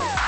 people.